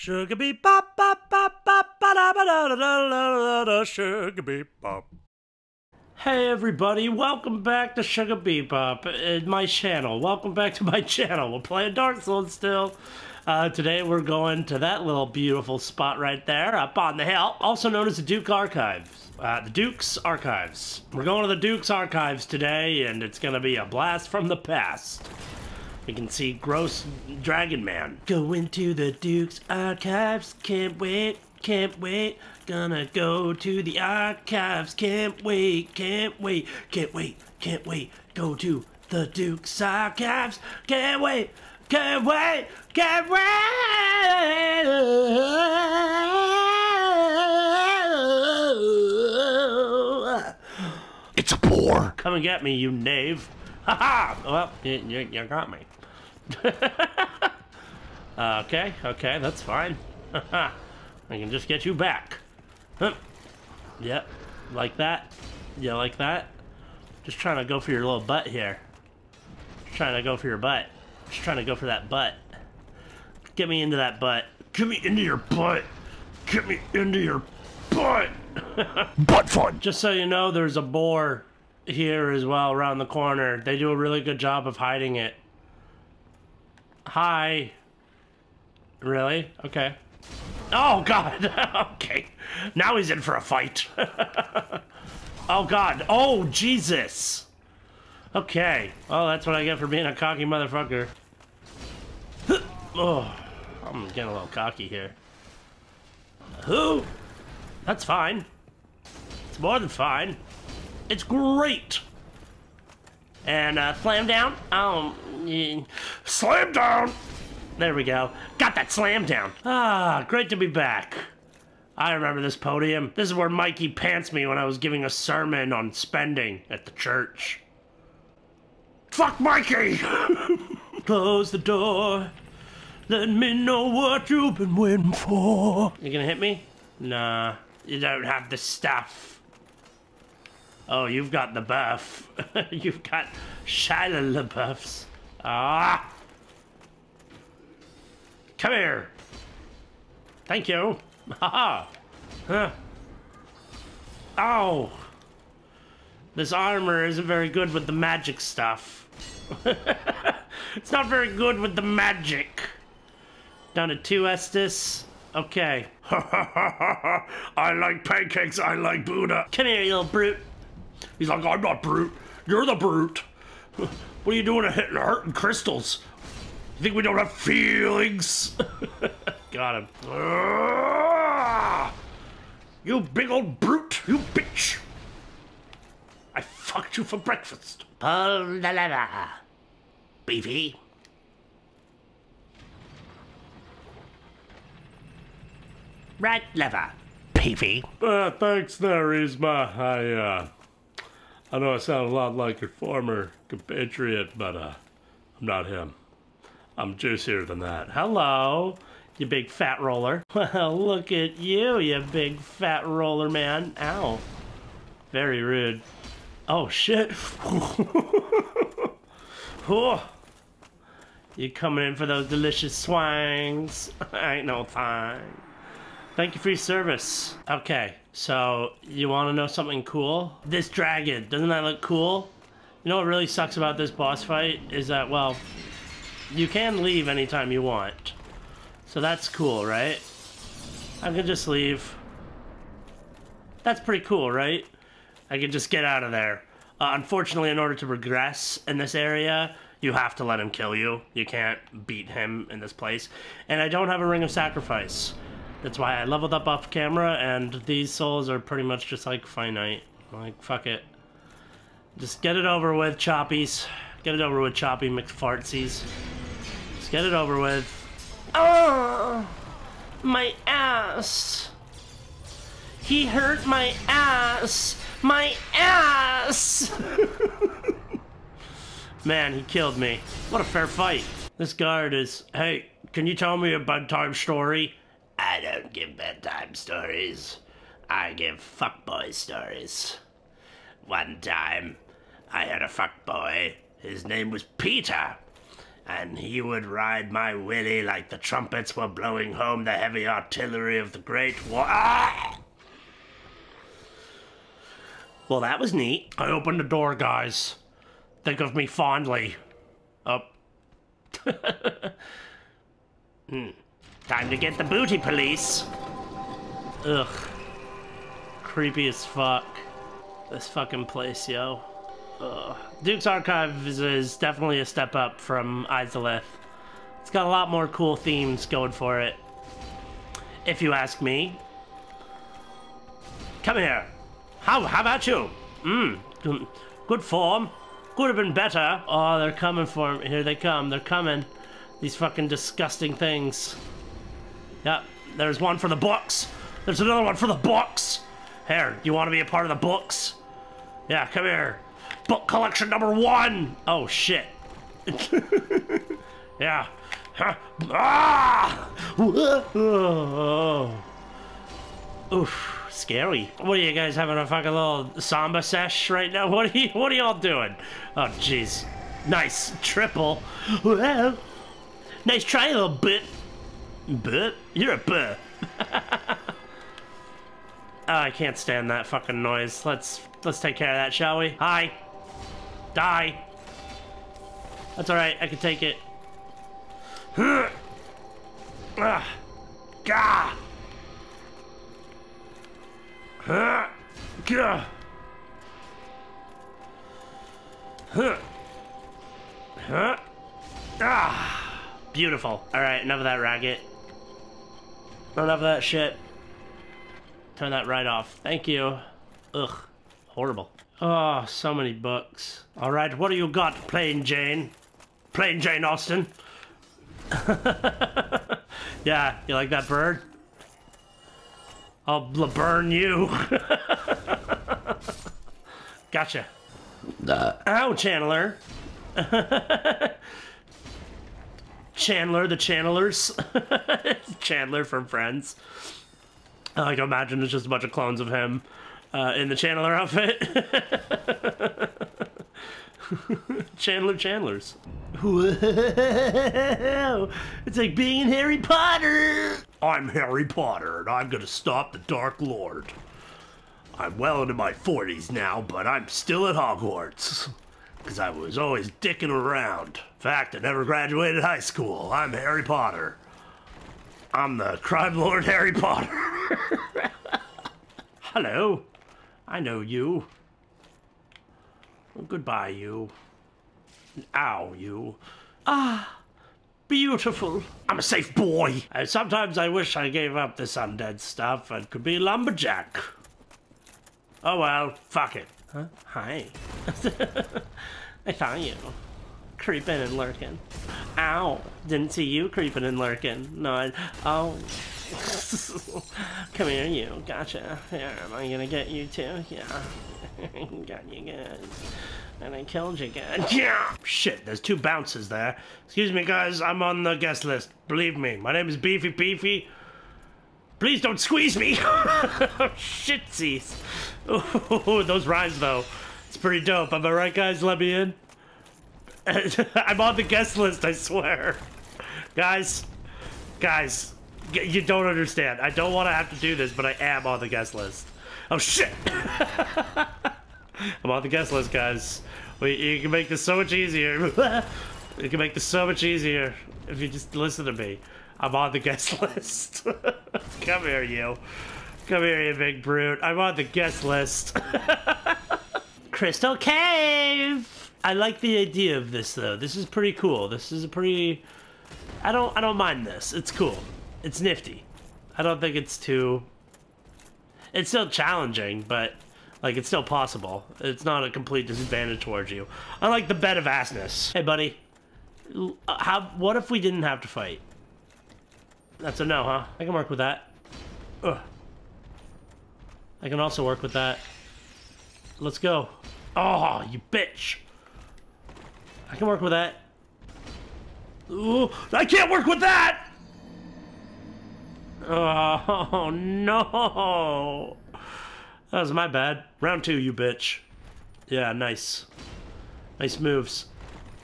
Sugar beep bop bop bop bop ba da ba da da da da da sugar beep bop. Hey everybody, welcome back to SugaBebop, uh, my channel. Welcome back to my channel. We're playing Dark Souls still. Uh, today we're going to that little beautiful spot right there, up on the hill, also known as the Duke Archives. Uh, the Duke's Archives. We're going to the Duke's Archives today, and it's gonna be a blast from the past. We can see Gross Dragon Man. Go into the Duke's Archives, can't wait, can't wait. Gonna go to the archives, can't wait, can't wait, can't wait, can't wait. Go to the Duke's Archives, can't wait, can't wait, can't wait. It's a bore. Come and get me, you knave. Ha ha! Well, you, you, you got me. okay, okay, that's fine. I can just get you back. Huh. Yep, like that. Yeah, like that. Just trying to go for your little butt here. Just trying to go for your butt. Just trying to go for that butt. Get me into that butt. Get me into your butt. Get me into your butt. Butt fun. Just so you know, there's a boar here as well around the corner. They do a really good job of hiding it. Hi. Really? Okay. Oh god. okay. Now he's in for a fight. oh god. Oh Jesus. Okay. Well, that's what I get for being a cocky motherfucker. oh, I'm getting a little cocky here. Who? That's fine. It's more than fine. It's great. And uh, slam down. Um, yeah. Slam down. There we go. Got that slam down. Ah, great to be back. I remember this podium. This is where Mikey pants me when I was giving a sermon on spending at the church. Fuck Mikey! Close the door. Let me know what you've been waiting for. You gonna hit me? Nah, you don't have the stuff. Oh, you've got the buff. you've got Shia LaBeoufs. Ah! Come here. Thank you. Haha. Huh. Oh. This armor isn't very good with the magic stuff. it's not very good with the magic. Down to two Estus. Okay. I like pancakes, I like Buddha. Come here, you little brute. He's like, I'm not brute. You're the brute. What are you doing hitting hurting crystals? You think we don't have feelings? Got him. Ah! You big old brute, you bitch. I fucked you for breakfast. Pull the lever, beefy. Right lever, beefy. Uh, thanks there, Yzma. I, uh, I know I sound a lot like your former compatriot, but, uh, I'm not him. I'm juicier than that. Hello, you big fat roller. Well, look at you, you big fat roller man. Ow. Very rude. Oh, shit. You coming in for those delicious swangs? Ain't no time. Thank you for your service. Okay, so you want to know something cool? This dragon, doesn't that look cool? You know what really sucks about this boss fight is that, well, you can leave anytime you want. So that's cool, right? I can just leave. That's pretty cool, right? I can just get out of there. Uh, unfortunately, in order to progress in this area, you have to let him kill you. You can't beat him in this place. And I don't have a Ring of Sacrifice. That's why I leveled up off camera, and these souls are pretty much just like finite. Like, fuck it. Just get it over with, choppies. Get it over with, choppy McFartsies. Just get it over with. Oh, my ass. He hurt my ass. My ass. Man, he killed me. What a fair fight. This guard is, hey, can you tell me a bedtime story? I don't give bedtime stories. I give fuckboy stories. One time, I had a fuckboy. His name was Peter. And he would ride my Willie like the trumpets were blowing home the heavy artillery of the Great War. Ah! Well, that was neat. I opened the door, guys. Think of me fondly. Up. hmm. Time to get the booty police. Ugh. Creepy as fuck. This fucking place, yo. Ugh. Duke's Archive is, is definitely a step up from Izalith. It's got a lot more cool themes going for it. If you ask me. Come here. How, how about you? Mmm, good form. Could have been better. Oh, they're coming for me. Here they come. They're coming. These fucking disgusting things. Yep, there's one for the books. There's another one for the books. Here, you want to be a part of the books? Yeah, come here. Book collection number one. Oh, shit. yeah. Ah! Oh. Oof, scary. What are you guys having a fucking little samba sesh right now? What are you what are y'all doing? Oh jeez. Nice. Triple. Well. Nice try, little bit. Bit? You're a bit. oh, I can't stand that fucking noise. Let's let's take care of that, shall we? Hi. Die. That's alright, I can take it. Ah. Gah! Gah! Ah! Beautiful. Alright, enough of that racket. Enough of that shit. Turn that right off. Thank you. Ugh. Horrible. Oh, so many books. Alright, what do you got, Plain Jane? Plain Jane Austen? yeah, you like that bird? I'll burn you. gotcha. Uh, Ow, Chandler. Chandler, the Channelers. Chandler from Friends. I like imagine it's just a bunch of clones of him uh, in the Chandler outfit. Chandler Chandlers. Whoa! It's like being in Harry Potter! I'm Harry Potter, and I'm gonna stop the Dark Lord. I'm well into my 40s now, but I'm still at Hogwarts. Because I was always dicking around. Fact, I never graduated high school. I'm Harry Potter. I'm the crime lord Harry Potter. Hello. I know you. Well, goodbye, you. Ow, you. Ah, beautiful. I'm a safe boy. And sometimes I wish I gave up this undead stuff and could be a lumberjack. Oh well, fuck it. Huh? Hi. I saw you. Creeping and lurking. Ow. Didn't see you creeping and lurking. No, I. Oh. Come here, you. Gotcha. Here, am I gonna get you too? Yeah. Got you good. And I killed you good. Yeah! Shit, there's two bounces there. Excuse me, guys, I'm on the guest list. Believe me, my name is Beefy Beefy. Please don't squeeze me! Shitsies. Oh, those rhymes, though. It's pretty dope. Am I right, guys? Let me in. I'm on the guest list, I swear. Guys, guys, you don't understand. I don't want to have to do this, but I am on the guest list. Oh, shit! I'm on the guest list, guys. We, you can make this so much easier. you can make this so much easier if you just listen to me. I'm on the guest list. Come here, you. Come here, you big brute. I'm on the guest list. Crystal Cave! I like the idea of this, though. This is pretty cool. This is a pretty... I don't, I don't mind this. It's cool. It's nifty. I don't think it's too... It's still challenging, but like it's still possible. It's not a complete disadvantage towards you. I like the bed of assness. Hey, buddy. Uh, how? What if we didn't have to fight? That's a no, huh? I can work with that. Ugh. I can also work with that. Let's go. Oh, you bitch. I can work with that. Ooh, I can't work with that! Oh, no. That was my bad. Round two, you bitch. Yeah, nice. Nice moves.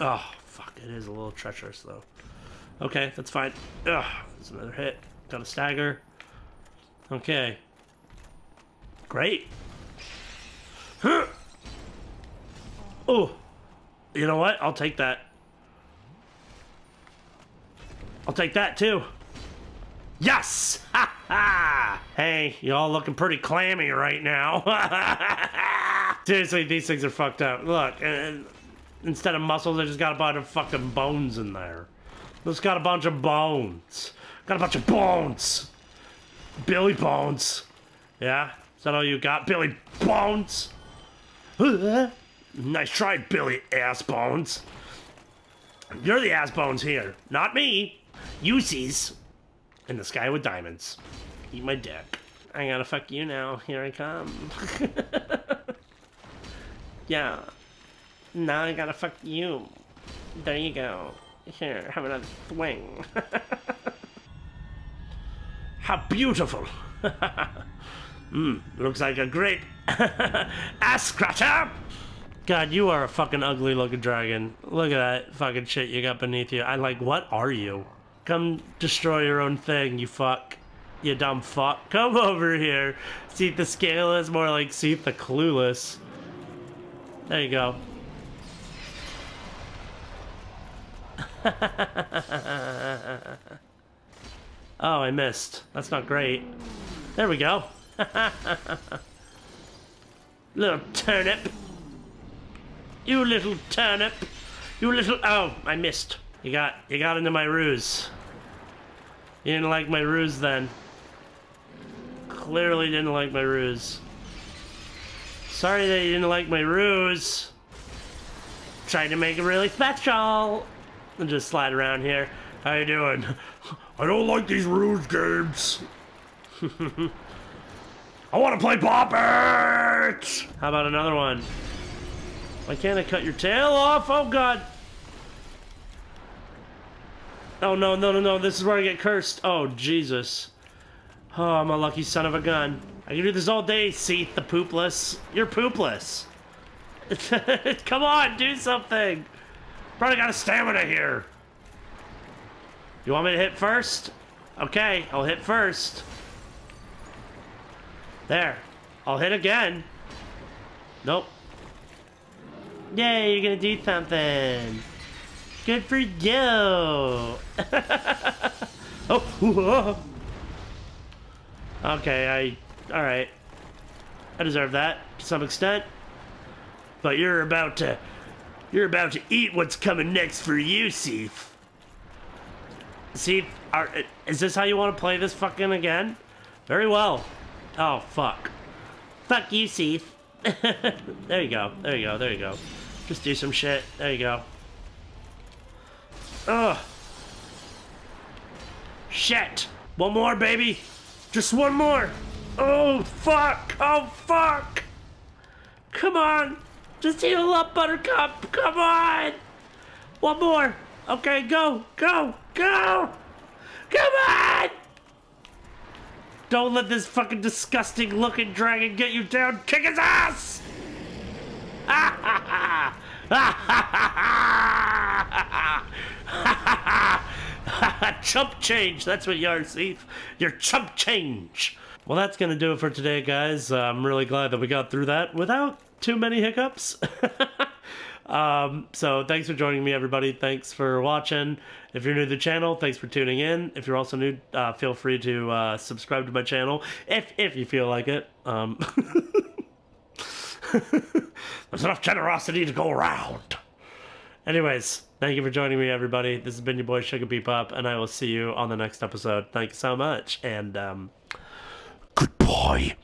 Oh, fuck. It is a little treacherous, though. Okay, that's fine. Ugh, there's another hit. Got a stagger. Okay. Great. Huh. Oh. You know what? I'll take that. I'll take that, too. Yes! Ha ha! Hey, y'all looking pretty clammy right now. Seriously, these things are fucked up. Look, and instead of muscles, I just got a bunch of fucking bones in there. Just got a bunch of bones. Got a bunch of bones. Billy Bones. Yeah? Is that all you got? Billy Bones? nice try, Billy Ass Bones. You're the ass bones here, not me. You in the sky with diamonds. Eat my dick. I gotta fuck you now. Here I come. yeah. Now I gotta fuck you. There you go. Here, have another swing. How beautiful. Hmm, looks like a great ass scratcher. God, you are a fucking ugly looking dragon. Look at that fucking shit you got beneath you. I like, what are you? Come destroy your own thing, you fuck. You dumb fuck. Come over here. Seath the Scaleless more like Seath the clueless. There you go. oh, I missed. That's not great. There we go. little turnip. You little turnip. You little oh, I missed. You got you got into my ruse. You didn't like my ruse then. Clearly didn't like my ruse. Sorry that you didn't like my ruse. Tried to make it really special. And just slide around here. How you doing? I don't like these ruse games. I want to play Poppets! How about another one? Why can't I cut your tail off? Oh god! Oh no, no, no, no, this is where I get cursed. Oh, Jesus. Oh, I'm a lucky son of a gun. I can do this all day, Seath the poopless. You're poopless. Come on, do something! Probably got a stamina here. You want me to hit first? Okay, I'll hit first. There. I'll hit again. Nope. Yay, you're gonna do something. Good for you. oh, okay, I, all right. I deserve that to some extent. But you're about to, you're about to eat what's coming next for you, Seath. Seath, are, is this how you want to play this fucking again? Very well. Oh, fuck. Fuck you, Seath. there you go, there you go, there you go. Just do some shit. There you go. Ugh. Shit. One more, baby. Just one more. Oh, fuck. Oh, fuck. Come on. Just heal up, Buttercup. Come on. One more. Okay, go. Go. Go. Come on. Don't let this fucking disgusting looking dragon get you down. Kick his ass. chump change. That's what you are, Steve. You're chump change. Well, that's going to do it for today, guys. Uh, I'm really glad that we got through that without too many hiccups. um, so thanks for joining me, everybody. Thanks for watching. If you're new to the channel, thanks for tuning in. If you're also new, uh, feel free to uh, subscribe to my channel if if you feel like it. Um, There's enough generosity to go around. Anyways, thank you for joining me, everybody. This has been your boy SugaBebop, and I will see you on the next episode. Thank you so much, and um, Goodbye.